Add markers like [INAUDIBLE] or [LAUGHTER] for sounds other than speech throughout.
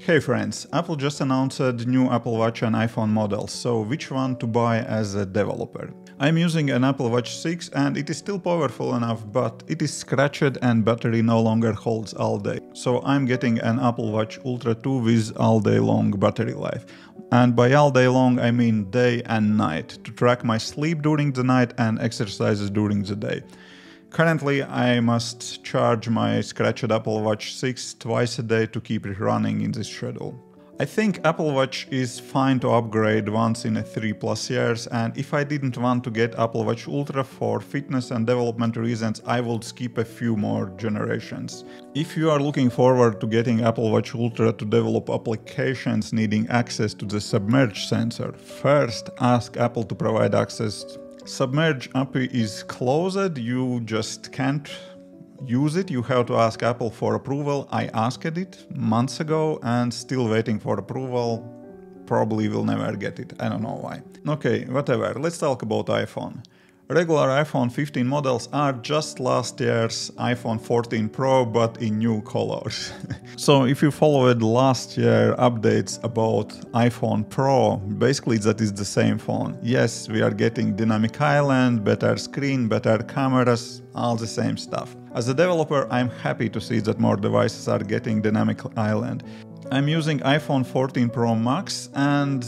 Hey friends, Apple just announced new Apple Watch and iPhone models, so which one to buy as a developer? I'm using an Apple Watch 6 and it is still powerful enough, but it is scratched and battery no longer holds all day. So I'm getting an Apple Watch Ultra 2 with all day long battery life. And by all day long I mean day and night, to track my sleep during the night and exercises during the day. Currently, I must charge my scratched Apple Watch 6 twice a day to keep it running in this schedule. I think Apple Watch is fine to upgrade once in a 3 plus years and if I didn't want to get Apple Watch Ultra for fitness and development reasons I would skip a few more generations. If you are looking forward to getting Apple Watch Ultra to develop applications needing access to the submerged sensor, first ask Apple to provide access Submerge API is closed, you just can't use it. You have to ask Apple for approval. I asked it months ago and still waiting for approval. Probably will never get it. I don't know why. Okay, whatever. Let's talk about iPhone. Regular iPhone 15 models are just last year's iPhone 14 Pro but in new colors. [LAUGHS] so if you followed last year updates about iPhone Pro, basically that is the same phone. Yes, we are getting dynamic island, better screen, better cameras, all the same stuff. As a developer, I'm happy to see that more devices are getting dynamic island. I'm using iPhone 14 Pro Max and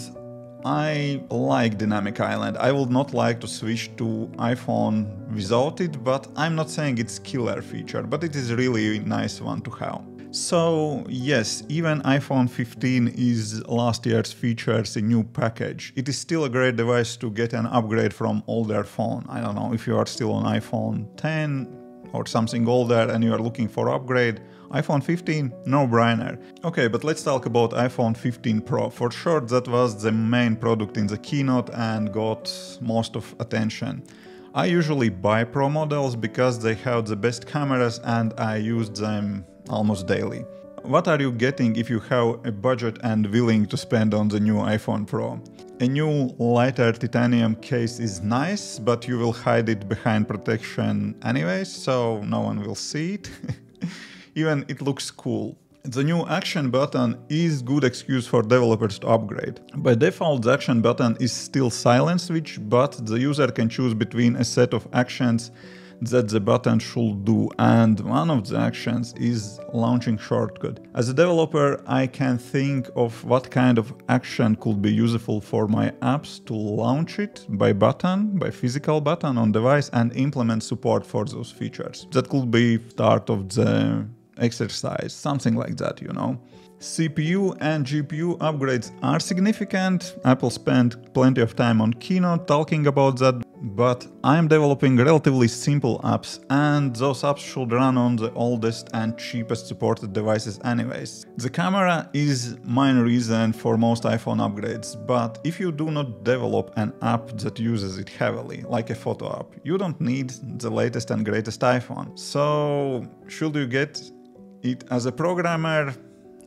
I like Dynamic Island. I would not like to switch to iPhone without it, but I'm not saying it's killer feature, but it is really nice one to have. So yes, even iPhone 15 is last year's features a new package. It is still a great device to get an upgrade from older phone. I don't know if you are still on iPhone 10 or something older and you are looking for upgrade, iPhone 15, no brainer. Okay, but let's talk about iPhone 15 Pro. For sure, that was the main product in the keynote and got most of attention. I usually buy Pro models because they have the best cameras and I use them almost daily. What are you getting if you have a budget and willing to spend on the new iPhone Pro? A new lighter titanium case is nice, but you will hide it behind protection anyways, so no one will see it. [LAUGHS] even it looks cool. The new action button is good excuse for developers to upgrade. By default the action button is still silent switch, but the user can choose between a set of actions that the button should do and one of the actions is launching shortcut. As a developer I can think of what kind of action could be useful for my apps to launch it by button, by physical button on device and implement support for those features. That could be start of the exercise, something like that, you know. CPU and GPU upgrades are significant. Apple spent plenty of time on Keynote talking about that, but I'm developing relatively simple apps and those apps should run on the oldest and cheapest supported devices anyways. The camera is main reason for most iPhone upgrades, but if you do not develop an app that uses it heavily, like a photo app, you don't need the latest and greatest iPhone. So should you get it as a programmer,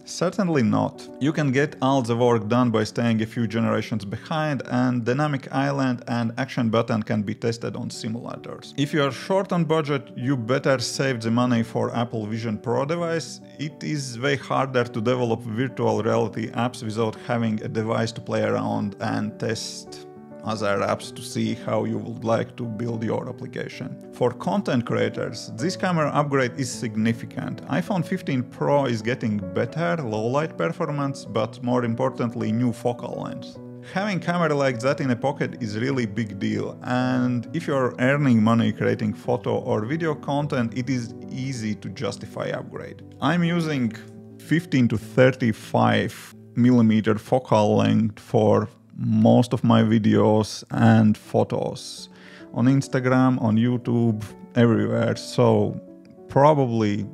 Certainly not. You can get all the work done by staying a few generations behind and Dynamic Island and Action Button can be tested on simulators. If you are short on budget, you better save the money for Apple Vision Pro device. It is way harder to develop virtual reality apps without having a device to play around and test other apps to see how you would like to build your application. For content creators, this camera upgrade is significant. iPhone 15 Pro is getting better low light performance, but more importantly new focal length. Having camera like that in a pocket is really big deal and if you're earning money creating photo or video content it is easy to justify upgrade. I'm using 15 to 35 millimeter focal length for most of my videos and photos on Instagram, on YouTube, everywhere. So probably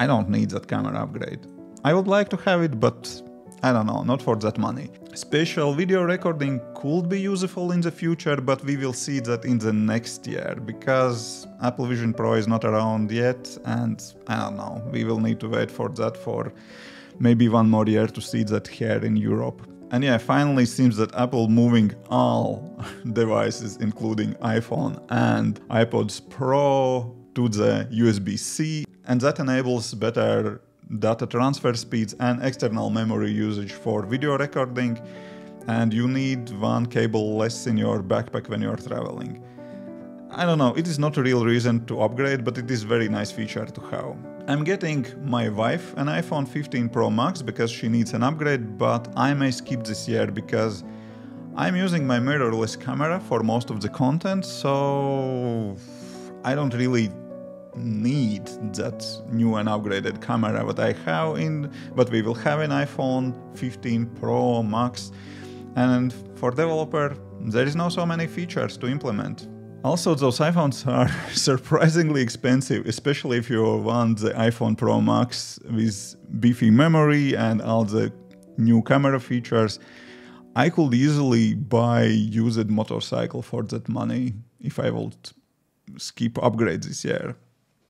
I don't need that camera upgrade. I would like to have it, but I don't know, not for that money. Spatial video recording could be useful in the future, but we will see that in the next year because Apple Vision Pro is not around yet and I don't know, we will need to wait for that for maybe one more year to see that here in Europe. And yeah, finally seems that Apple moving all [LAUGHS] devices, including iPhone and AirPods Pro, to the USB-C, and that enables better data transfer speeds and external memory usage for video recording, and you need one cable less in your backpack when you're traveling. I don't know, it is not a real reason to upgrade, but it is very nice feature to have. I'm getting my wife an iPhone 15 Pro Max because she needs an upgrade, but I may skip this year because I'm using my mirrorless camera for most of the content, so I don't really need that new and upgraded camera that I have in but we will have an iPhone 15 Pro Max and for developer there is no so many features to implement. Also, those iPhones [LAUGHS] are surprisingly expensive, especially if you want the iPhone Pro Max with beefy memory and all the new camera features. I could easily buy used motorcycle for that money if I would skip upgrades this year.